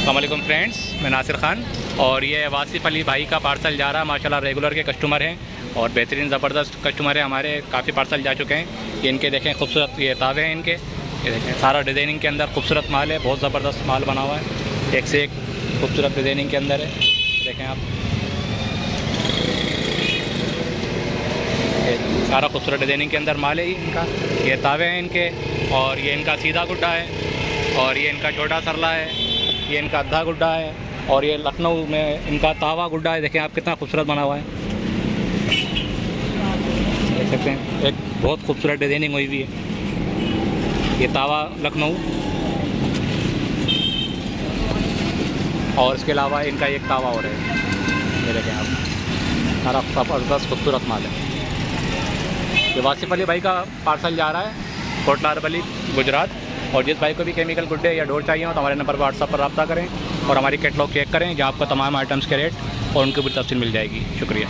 अल्लाम friends, मैं नासिर ख़ान और ये वासिफ़ अली भाई का पार्सल जा रहा है माशाल्लाह रेगुलर के कस्टमर हैं और बेहतरीन ज़बरदस्त कस्टमर हैं, हमारे काफ़ी पार्सल जा चुके हैं। ये इनके देखें, खूबसूरत ये तावे हैं इनके। ये देखें, सारा डिज़ाइनिंग के अंदर खूबसूरत माल है, बहुत ज़बरदस्त माल बना हुआ है। एक से एक खूबसूरत डिज़ाइनिंग के अंदर है। देखें आप। सारा खूबसूरत डिज़ाइनिंग के अंदर माल है इनका। ये तावे हैं इनके और ये इनका सीधा गुड्डा है और ये इनका छोटा सरला है। ये इनका अद्धा गुड्डा है और ये लखनऊ में इनका तावा गुड्डा है। देखें आप कितना खूबसूरत बना हुआ है। देख सकते हैं, एक बहुत खूबसूरत डिज़ाइनिंग हुई हुई है। ये तावा लखनऊ। और इसके अलावा इनका एक तावा और है। ये देखें आप सारा ज़बरदस्त खूबसूरत माल है। ये वासिफ अली भाई का पार्सल जा रहा है। कोटला अरबली गुजरात। और जिस भाई को भी केमिकल गुड्डे या डोर चाहिए हो तो हमारे नंबर पर व्हाट्सअप पर रब्ता करें और हमारी कैटलॉग चेक करें जहाँ आपको तमाम आइटम्स के रेट और उनकी भी तफसील मिल जाएगी। शुक्रिया।